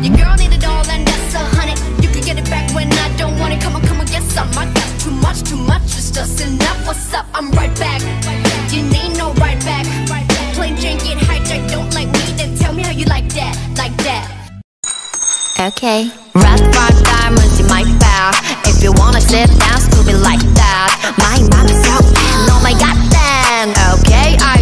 Your girl need it all and that's a hundred. You can get it back when I don't want it. Come on, come on, get some. I got too much, too much. It's just enough. What's up? I'm right back. You need no right back. Plain Jane get hijacked. Don't like me, then tell me how you like that, like that. Okay. Red rock diamonds in my bag. If you wanna sit down, be like that. My mom is so. Oh my god, then. Okay, I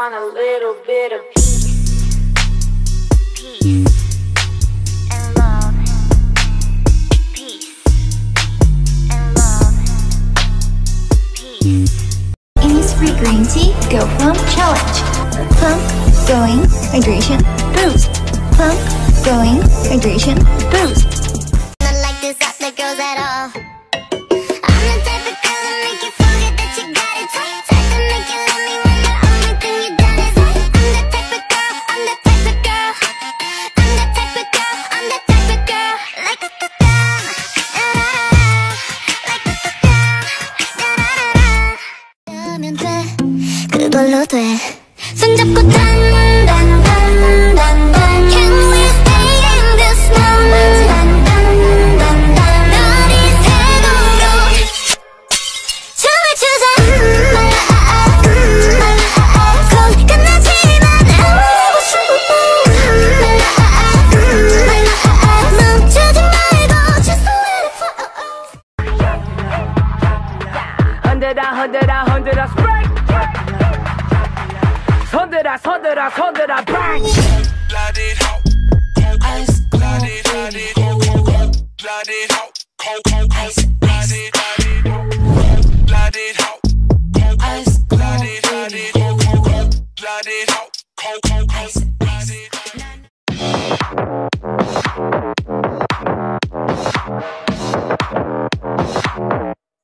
want a little bit of peace. Peace and love. Peace and love. Peace. Innisfree green tea Go Plump Challenge. Plump, going, hydration, boost. Plump, going, hydration, boost. Not like this other girls at all. 그걸로 돼. 손잡고 단단단단단. Can we stay in this moment? 단단단단. 어리새도록 춤을 추자. 거의 끝나지만 알고 싶어. 멈추지 말고 just let it flow. 흔들어 흔들어 흔들어 스프레이 hundred eyes, hundred bang.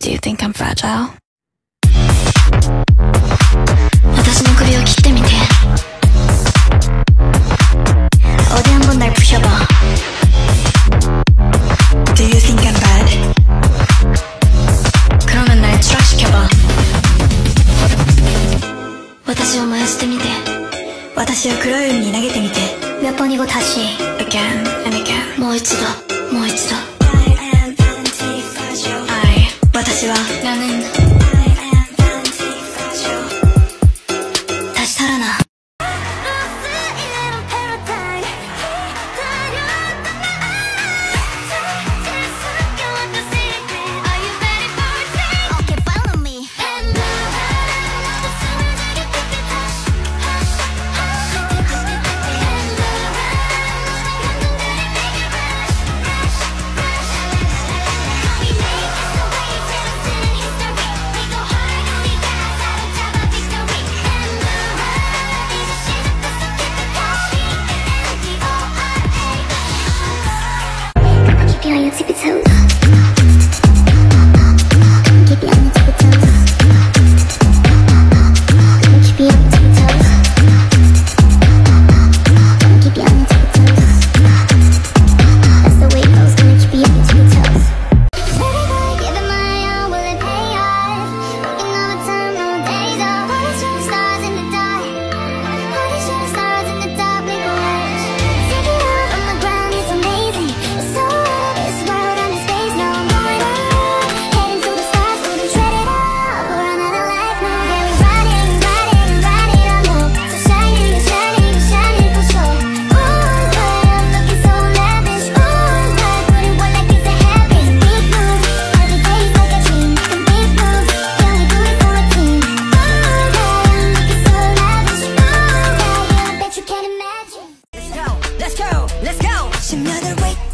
Do you think I'm fragile? 私の首を切ってみて 어디 한번 날 부셔봐 Do you think I'm bad? 그러면 날 추락시켜봐 私を燃やしてみて私を黒い海に投げてみて몇 번이고 다시 Again and again もう一度もう一度 I 私は Another wake